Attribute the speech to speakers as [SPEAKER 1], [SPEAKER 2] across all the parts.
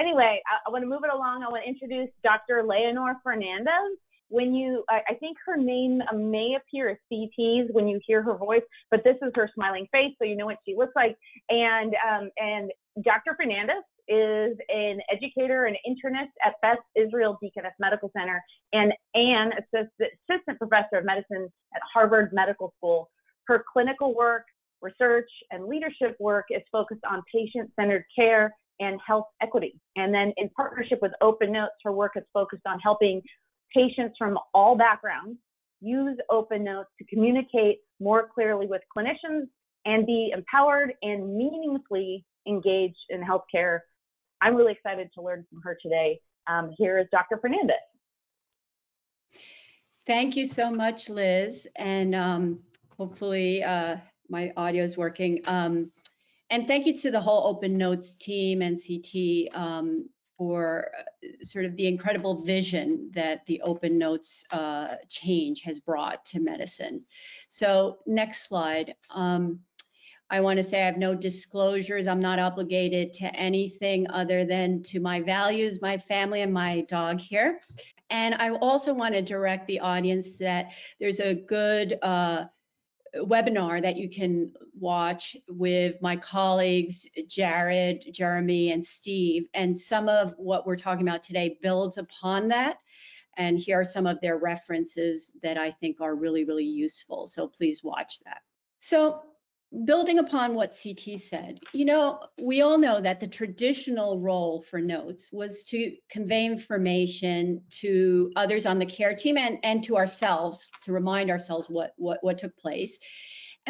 [SPEAKER 1] anyway, I, I want to move it along. I want to introduce Dr. Leonor Fernandez. When you, I, I think her name may appear as CT's when you hear her voice, but this is her smiling face, so you know what she looks like. And um, and Dr. Fernandez is an educator and internist at Beth Israel Deaconess Medical Center and an assistant professor of medicine at Harvard Medical School. Her clinical work, research, and leadership work is focused on patient centered care and health equity. And then in partnership with Open Notes, her work is focused on helping patients from all backgrounds use Open Notes to communicate more clearly with clinicians and be empowered and meaningfully engaged in healthcare. I'm really excited to learn from her today. Um, here is Dr. Fernandez.
[SPEAKER 2] Thank you so much, Liz. And um, hopefully uh, my audio is working. Um, and thank you to the whole Open Notes team and CT um, for uh, sort of the incredible vision that the Open Notes uh, change has brought to medicine. So next slide. Um, I want to say I have no disclosures. I'm not obligated to anything other than to my values, my family, and my dog here. And I also want to direct the audience that there's a good uh, webinar that you can watch with my colleagues, Jared, Jeremy, and Steve. And some of what we're talking about today builds upon that. And here are some of their references that I think are really, really useful. So please watch that. So building upon what CT said, you know, we all know that the traditional role for notes was to convey information to others on the care team and, and to ourselves to remind ourselves what, what, what took place.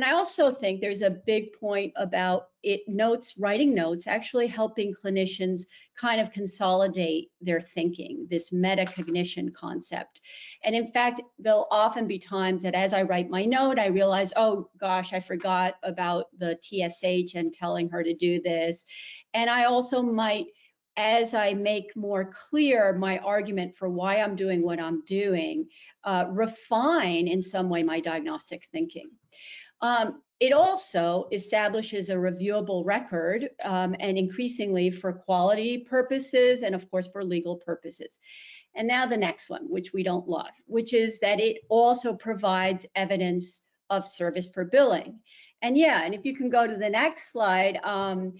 [SPEAKER 2] And I also think there's a big point about it notes, writing notes, actually helping clinicians kind of consolidate their thinking, this metacognition concept. And in fact, there'll often be times that as I write my note, I realize, oh gosh, I forgot about the TSH and telling her to do this. And I also might as I make more clear my argument for why I'm doing what I'm doing, uh, refine in some way my diagnostic thinking. Um, it also establishes a reviewable record um, and increasingly for quality purposes and of course for legal purposes. And now the next one, which we don't love, which is that it also provides evidence of service for billing. And yeah, and if you can go to the next slide, um,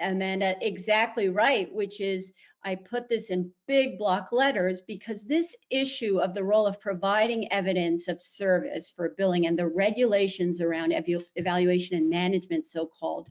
[SPEAKER 2] Amanda, exactly right, which is I put this in big block letters because this issue of the role of providing evidence of service for billing and the regulations around ev evaluation and management, so called,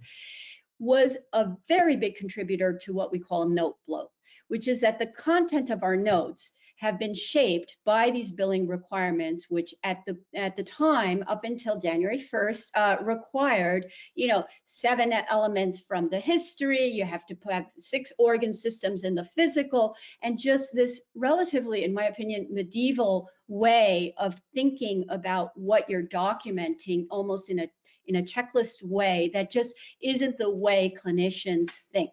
[SPEAKER 2] was a very big contributor to what we call note bloat, which is that the content of our notes have been shaped by these billing requirements, which at the at the time up until January 1st uh, required, you know, seven elements from the history. You have to have six organ systems in the physical, and just this relatively, in my opinion, medieval way of thinking about what you're documenting, almost in a in a checklist way that just isn't the way clinicians think.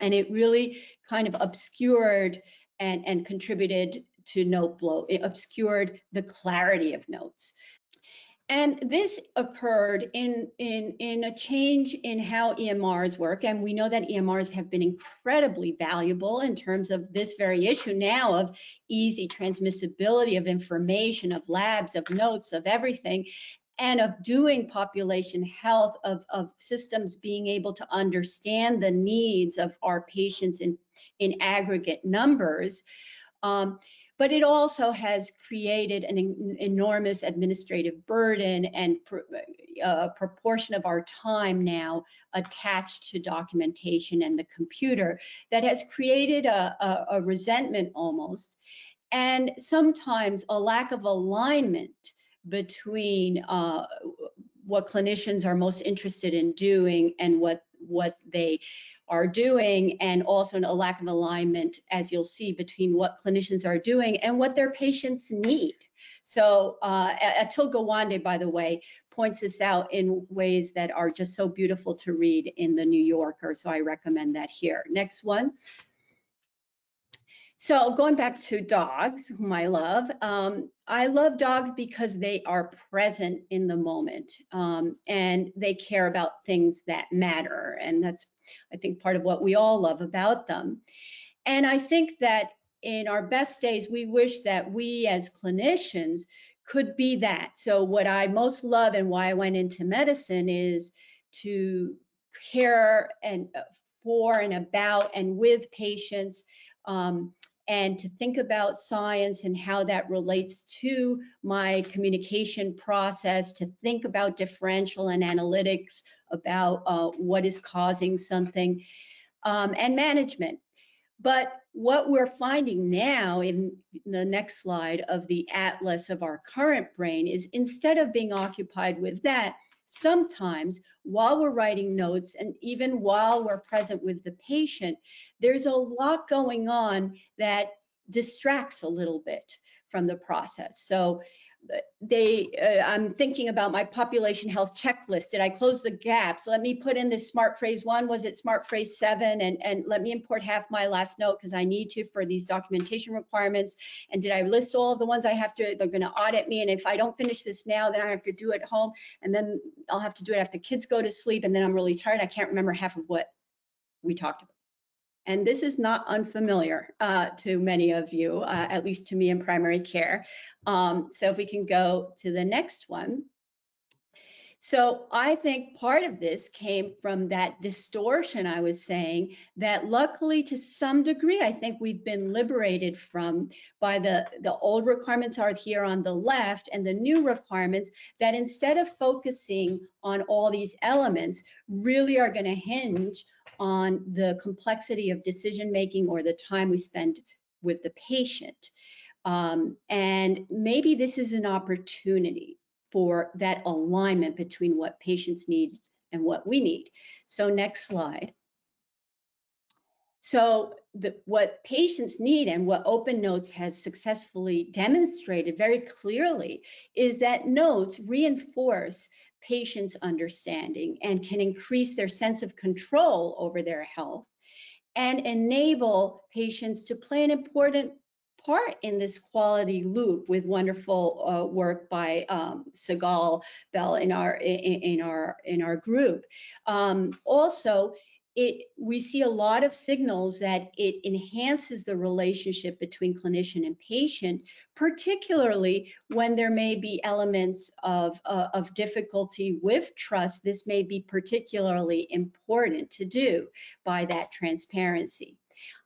[SPEAKER 2] And it really kind of obscured and, and contributed to note bloat. It obscured the clarity of notes. And this occurred in, in, in a change in how EMRs work. And we know that EMRs have been incredibly valuable in terms of this very issue now of easy transmissibility of information, of labs, of notes, of everything, and of doing population health, of, of systems being able to understand the needs of our patients in in aggregate numbers. Um, but it also has created an en enormous administrative burden and pr uh, a proportion of our time now attached to documentation and the computer that has created a, a, a resentment almost and sometimes a lack of alignment between uh, what clinicians are most interested in doing and what what they are doing and also a lack of alignment, as you'll see, between what clinicians are doing and what their patients need. So uh, Gawande, by the way, points this out in ways that are just so beautiful to read in the New Yorker, so I recommend that here. Next one. So going back to dogs, whom I love, um, I love dogs because they are present in the moment um, and they care about things that matter. And that's, I think, part of what we all love about them. And I think that in our best days, we wish that we as clinicians could be that. So what I most love and why I went into medicine is to care and uh, for and about and with patients um, and to think about science and how that relates to my communication process, to think about differential and analytics about uh, what is causing something, um, and management. But what we're finding now in the next slide of the atlas of our current brain is instead of being occupied with that, sometimes while we're writing notes and even while we're present with the patient, there's a lot going on that distracts a little bit from the process. So they uh, i'm thinking about my population health checklist. Did i close the gaps? Let me put in this smart phrase one. Was it smart phrase seven? And and let me import half my last note because i need to for these documentation requirements. And did i list all of the ones i have to they're going to audit me. And if i don't finish this now then i have to do it home. And then i'll have to do it after the kids go to sleep. And then i'm really tired. I can't remember half of what we talked about and this is not unfamiliar uh, to many of you, uh, at least to me in primary care. Um, so if we can go to the next one. So I think part of this came from that distortion I was saying that luckily to some degree, I think we've been liberated from by the, the old requirements are here on the left and the new requirements that instead of focusing on all these elements really are gonna hinge on the complexity of decision making or the time we spend with the patient. Um, and maybe this is an opportunity for that alignment between what patients need and what we need. So next slide. So the, what patients need and what Open Notes has successfully demonstrated very clearly is that notes reinforce patients' understanding and can increase their sense of control over their health and enable patients to play an important part in this quality loop with wonderful uh, work by um, Sigall Bell in our in, in, our in our group. Um, also, it we see a lot of signals that it enhances the relationship between clinician and patient particularly when there may be elements of uh, of difficulty with trust. This may be particularly important to do by that transparency.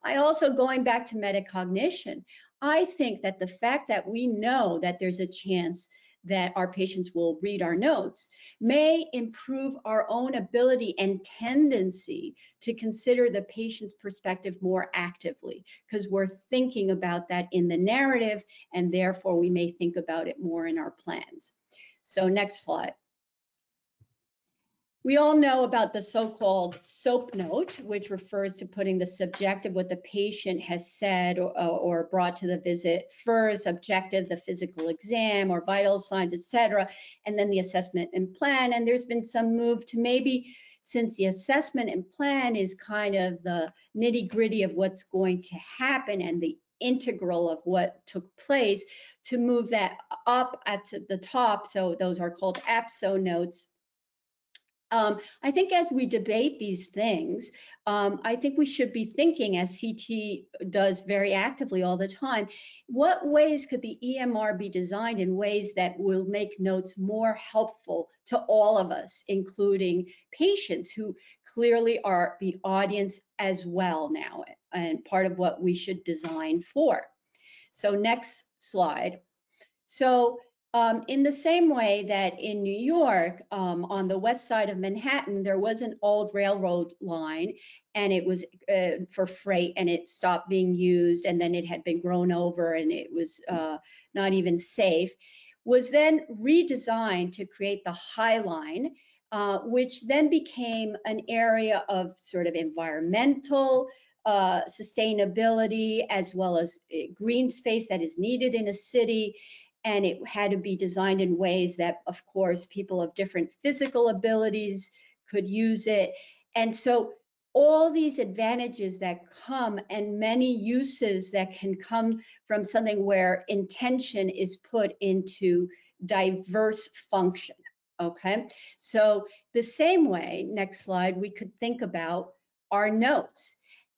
[SPEAKER 2] I also going back to metacognition i think that the fact that we know that there's a chance that our patients will read our notes may improve our own ability and tendency to consider the patient's perspective more actively because we're thinking about that in the narrative and therefore we may think about it more in our plans. So next slide. We all know about the so-called SOAP note, which refers to putting the subjective, what the patient has said or, or brought to the visit first, objective, the physical exam or vital signs, etc., and then the assessment and plan. And there's been some move to maybe since the assessment and plan is kind of the nitty gritty of what's going to happen and the integral of what took place to move that up at the top. So those are called APSO notes um, I think as we debate these things, um, I think we should be thinking, as CT does very actively all the time, what ways could the EMR be designed in ways that will make notes more helpful to all of us, including patients who clearly are the audience as well now, and part of what we should design for. So next slide. So um, in the same way that in New York, um, on the west side of Manhattan, there was an old railroad line and it was uh, for freight and it stopped being used and then it had been grown over and it was uh, not even safe, was then redesigned to create the High Line, uh, which then became an area of sort of environmental, uh, sustainability as well as uh, green space that is needed in a city and it had to be designed in ways that, of course, people of different physical abilities could use it. And so all these advantages that come and many uses that can come from something where intention is put into diverse function. Okay, so the same way, next slide, we could think about our notes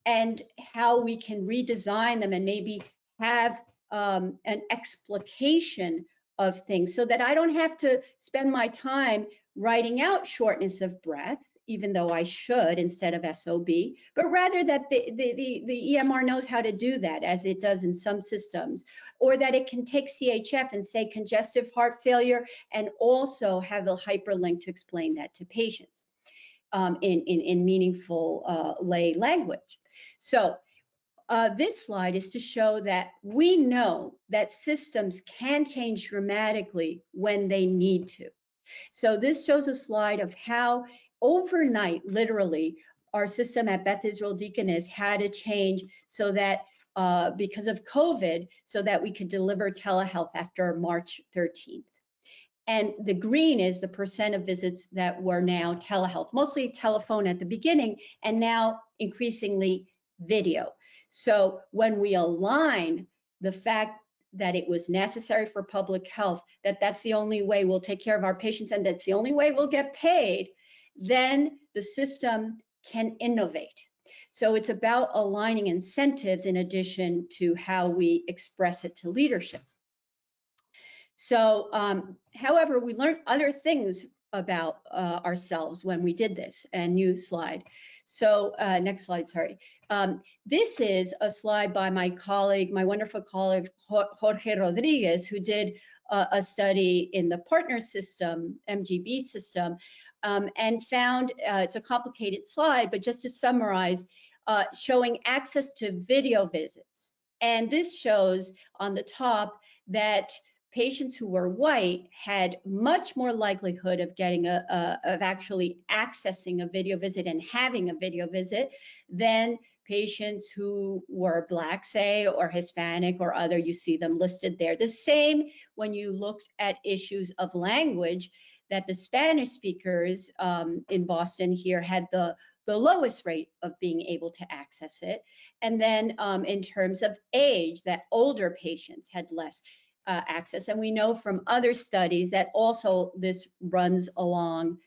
[SPEAKER 2] and how we can redesign them and maybe have um, an explication of things so that I don't have to spend my time writing out shortness of breath even though I should instead of SOB, but rather that the, the, the, the, EMR knows how to do that as it does in some systems, or that it can take CHF and say congestive heart failure and also have a hyperlink to explain that to patients um, in, in, in, meaningful uh, lay language. So uh, this slide is to show that we know that systems can change dramatically when they need to. So this shows a slide of how overnight, literally, our system at Beth Israel Deaconess had to change so that uh, because of COVID, so that we could deliver telehealth after March 13th. And the green is the percent of visits that were now telehealth, mostly telephone at the beginning, and now increasingly video. So when we align the fact that it was necessary for public health, that that's the only way we'll take care of our patients and that's the only way we'll get paid, then the system can innovate. So it's about aligning incentives in addition to how we express it to leadership. So, um, however, we learned other things about uh, ourselves when we did this. And new slide. So uh, next slide, sorry. Um, this is a slide by my colleague, my wonderful colleague, Jorge Rodriguez, who did uh, a study in the partner system, MGB system, um, and found, uh, it's a complicated slide, but just to summarize, uh, showing access to video visits. And this shows on the top that patients who were white had much more likelihood of getting a, a, of actually accessing a video visit and having a video visit than patients who were black say or hispanic or other you see them listed there the same when you looked at issues of language that the Spanish speakers um, in Boston here had the the lowest rate of being able to access it. And then um, in terms of age, that older patients had less uh, access. And we know from other studies that also this runs along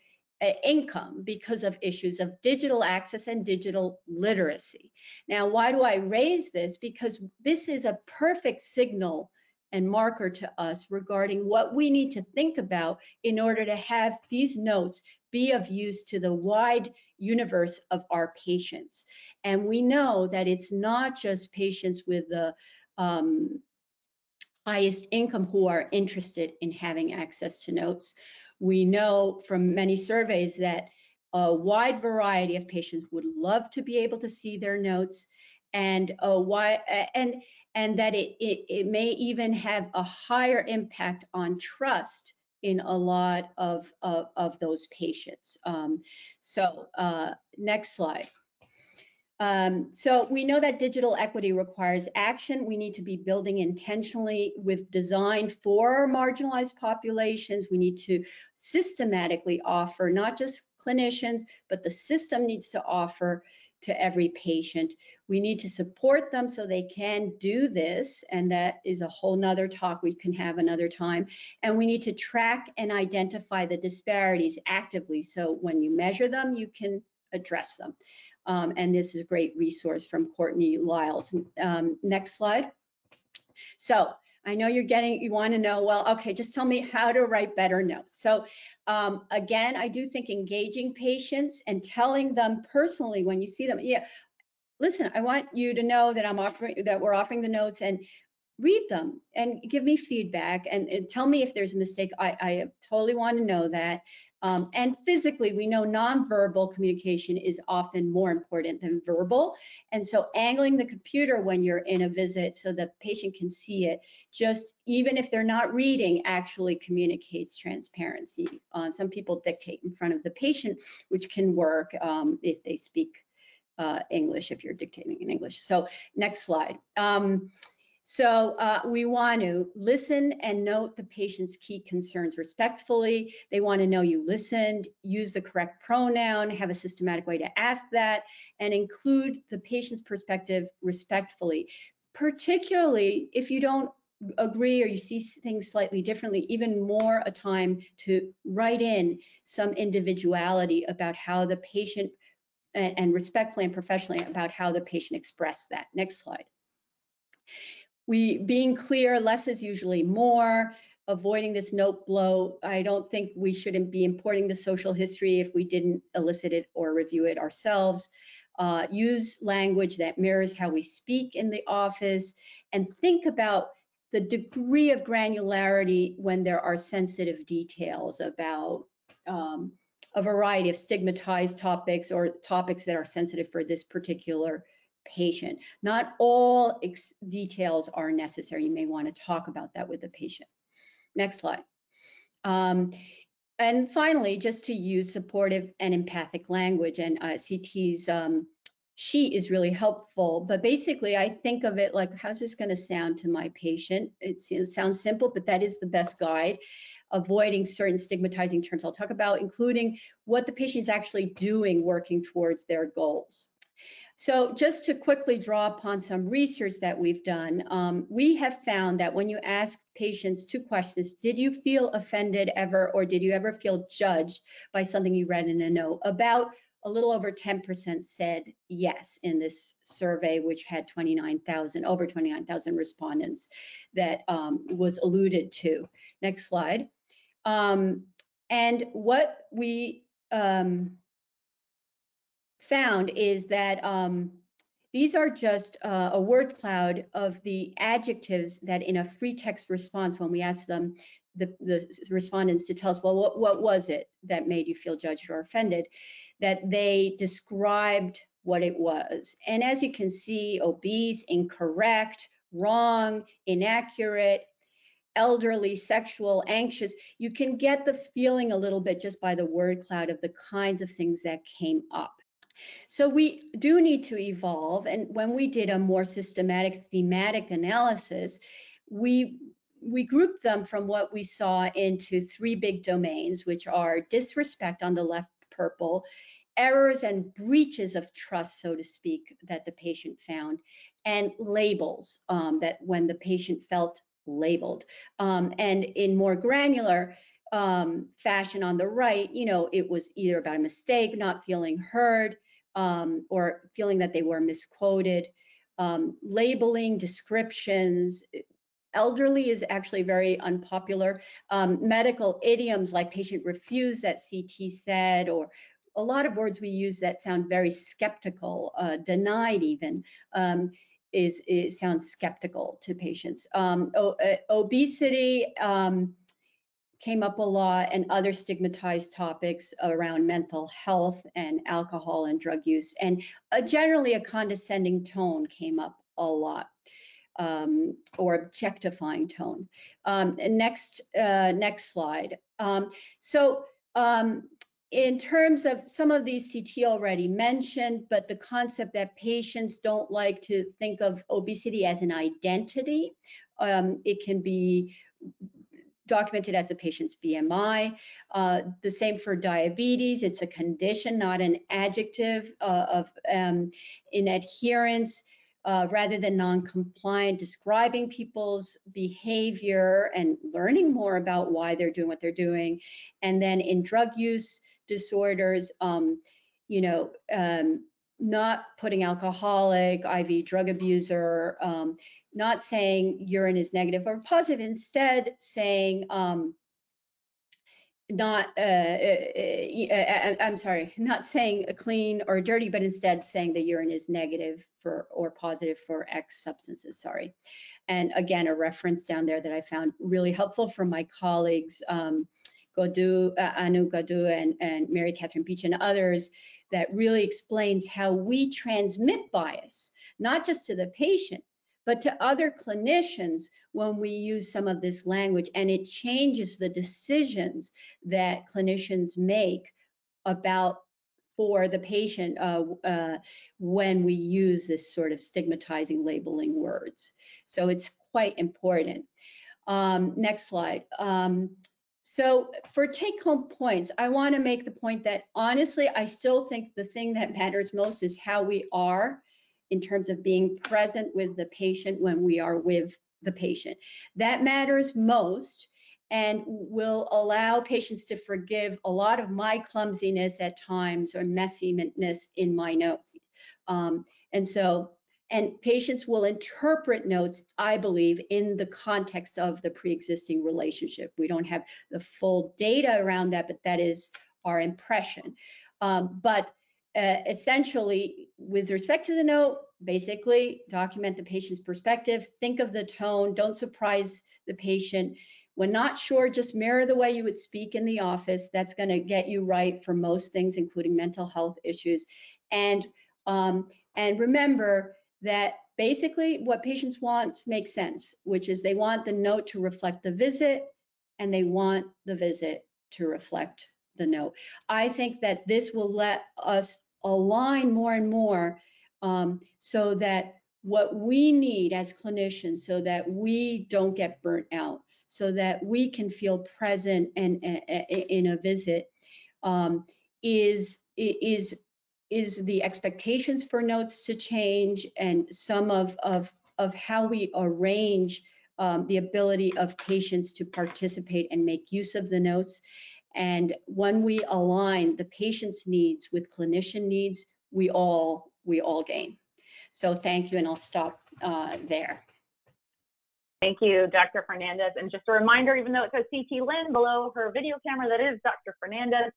[SPEAKER 2] uh, income because of issues of digital access and digital literacy. Now, why do I raise this? Because this is a perfect signal and marker to us regarding what we need to think about in order to have these notes be of use to the wide universe of our patients. And we know that it's not just patients with the um, highest income who are interested in having access to notes. We know from many surveys that a wide variety of patients would love to be able to see their notes and a wide and and that it, it, it may even have a higher impact on trust in a lot of, of, of those patients. Um, so uh, next slide. Um, so we know that digital equity requires action. We need to be building intentionally with design for marginalized populations. We need to systematically offer not just clinicians, but the system needs to offer to every patient. We need to support them so they can do this. And that is a whole nother talk we can have another time. And we need to track and identify the disparities actively. So when you measure them, you can address them. Um, and this is a great resource from Courtney Lyles. Um, next slide. So I know you're getting, you want to know, well, okay, just tell me how to write better notes. So um, again, I do think engaging patients and telling them personally when you see them, yeah, listen, I want you to know that I'm offering, that we're offering the notes and read them and give me feedback and, and tell me if there's a mistake. I, I totally want to know that. Um, and physically, we know nonverbal communication is often more important than verbal. And so angling the computer when you're in a visit so the patient can see it, just even if they're not reading, actually communicates transparency. Uh, some people dictate in front of the patient, which can work um, if they speak uh, English, if you're dictating in English. So next slide. Um, So uh, we want to listen and note the patient's key concerns respectfully. They want to know you listened, use the correct pronoun, have a systematic way to ask that, and include the patient's perspective respectfully. Particularly if you don't agree or you see things slightly differently, even more a time to write in some individuality about how the patient and, and respectfully and professionally about how the patient expressed that. Next slide we being clear, less is usually more, avoiding this note bloat. I don't think we shouldn't be importing the social history if we didn't elicit it or review it ourselves. Uh, use language that mirrors how we speak in the office and think about the degree of granularity when there are sensitive details about um, a variety of stigmatized topics or topics that are sensitive for this particular patient. Not all details are necessary. You may want to talk about that with the patient. Next slide. Um, and finally, just to use supportive and empathic language, and uh, CT's um, sheet is really helpful. But basically, I think of it like, how's this going to sound to my patient? It, it sounds simple, but that is the best guide avoiding certain stigmatizing terms I'll talk about, including what the patient is actually doing working towards their goals. So just to quickly draw upon some research that we've done, um, we have found that when you ask patients two questions, did you feel offended ever or did you ever feel judged by something you read in a note? About a little over 10% said yes in this survey, which had 29,000, over 29,000 respondents that um, was alluded to. Next slide. Um, and what we um, found is that um, these are just uh, a word cloud of the adjectives that in a free text response, when we ask them, the, the respondents to tell us, well, what, what was it that made you feel judged or offended, that they described what it was. And as you can see, obese, incorrect, wrong, inaccurate, elderly, sexual, anxious, you can get the feeling a little bit just by the word cloud of the kinds of things that came up. So we do need to evolve. And when we did a more systematic thematic analysis, we we grouped them from what we saw into three big domains, which are disrespect on the left purple, errors and breaches of trust, so to speak, that the patient found, and labels um, that when the patient felt labeled. Um, and in more granular um, fashion on the right, you know, it was either about a mistake, not feeling heard, um, or feeling that they were misquoted, um, labeling, descriptions. Elderly is actually very unpopular. Um, medical idioms like patient refused that CT said, or a lot of words we use that sound very skeptical, uh, denied even, um, is, is sounds skeptical to patients. Um, o- uh, obesity, um, came up a lot and other stigmatized topics around mental health and alcohol and drug use. And uh, generally, a condescending tone came up a lot. Um, or objectifying tone. Um, next, uh, next slide. Um, so um, in terms of some of these CT already mentioned, but the concept that patients don't like to think of obesity as an identity. Um, it can be documented as a patient's BMI. Uh, the same for diabetes. It's a condition, not an adjective uh, of um, inadherence. Uh, rather than non-compliant, describing people's behavior and learning more about why they're doing what they're doing. And then in drug use disorders, um, you know, um, not putting alcoholic, IV drug abuser, um, not saying urine is negative or positive, instead saying um, not, uh, uh, uh, I'm sorry, not saying clean or dirty, but instead saying the urine is negative for or positive for X substances, sorry. And again, a reference down there that I found really helpful from my colleagues, um, Goddu, uh, Anu Goddu and, and Mary Catherine Beach and others that really explains how we transmit bias, not just to the patient, but to other clinicians when we use some of this language and it changes the decisions that clinicians make about for the patient uh, uh, when we use this sort of stigmatizing labeling words. So it's quite important. Um, next slide. Um, so for take home points, I want to make the point that honestly, I still think the thing that matters most is how we are in terms of being present with the patient when we are with the patient. That matters most and will allow patients to forgive a lot of my clumsiness at times or messiness in my notes. Um, and so, and patients will interpret notes, I believe, in the context of the pre-existing relationship. We don't have the full data around that, but that is our impression. Um, but uh, essentially, with respect to the note, basically document the patient's perspective, think of the tone, don't surprise the patient. When not sure, just mirror the way you would speak in the office. That's going to get you right for most things, including mental health issues. And um, and remember that basically what patients want makes sense, which is they want the note to reflect the visit, and they want the visit to reflect the note. I think that this will let us align more and more um, so that what we need as clinicians so that we don't get burnt out so that we can feel present and, in a visit um, is is is the expectations for notes to change and some of of of how we arrange um, the ability of patients to participate and make use of the notes and when we align the patient's needs with clinician needs we all we all gain so thank you and i'll stop uh, there
[SPEAKER 1] Thank you, Dr. Fernandez. And just a reminder, even though it says CT Lin below her video camera, that is Dr. Fernandez.